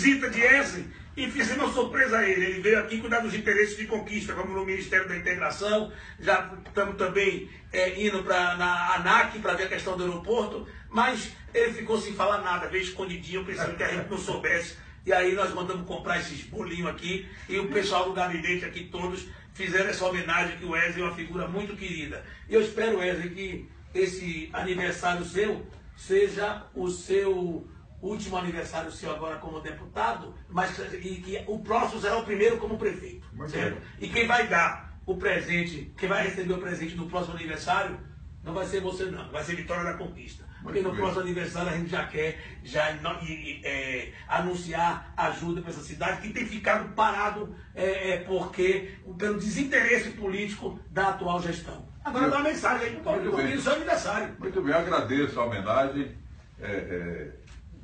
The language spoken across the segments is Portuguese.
visita de Essen e fizemos uma surpresa a ele. Ele veio aqui cuidar dos interesses de conquista, como no Ministério da Integração. Já estamos também é, indo para na ANAC para ver a questão do aeroporto, mas ele ficou sem falar nada, veio escondidinho, pensando que a gente não soubesse. E aí nós mandamos comprar esses bolinhos aqui e o pessoal do gabinete aqui todos fizeram essa homenagem que o Wesley é uma figura muito querida. E eu espero, Wesley, que esse aniversário seu seja o seu último aniversário seu agora como deputado, mas e que o próximo será o primeiro como prefeito. Muito certo? bem. E quem vai dar o presente, quem vai receber o presente no próximo aniversário, não vai ser você não, vai ser Vitória da Conquista. Porque no bem. próximo aniversário a gente já quer já, e- é, anunciar ajuda para essa cidade que tem ficado parado é, é, porque pelo desinteresse político da atual gestão. Agora Eu- dá uma mensagem aí para o do seu aniversário. Muito bem, agradeço a homenagem. é, é,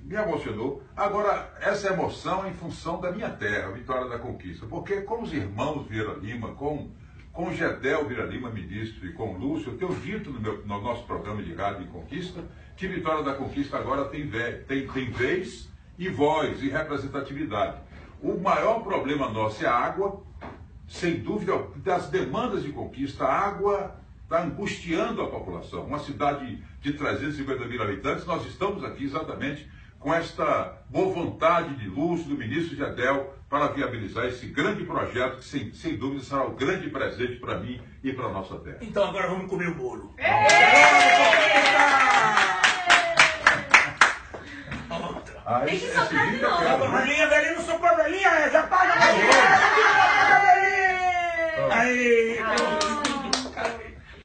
me emocionou. Agora, essa emoção é em função da minha terra, Vitória da Conquista. Porque com os irmãos Vieira Lima, com, com Gedel Vieira Lima, ministro, e com Lúcio, eu tenho dito no, meu- no nosso programa de rádio em Conquista, que Vitória da Conquista agora tem, tem, tem vez e voz e representatividade. O maior problema nosso é a água, sem dúvida, das demandas de conquista, a água está angustiando a população. Uma cidade de 350 mil habitantes, nós estamos aqui exatamente com esta boa vontade de luz do ministro Gedel para viabilizar esse grande projeto que, sem, sem dúvida, será o grande presente para mim e para a nossa terra. Então agora vamos comer o bolo. Outra. Tem que soprar de novo.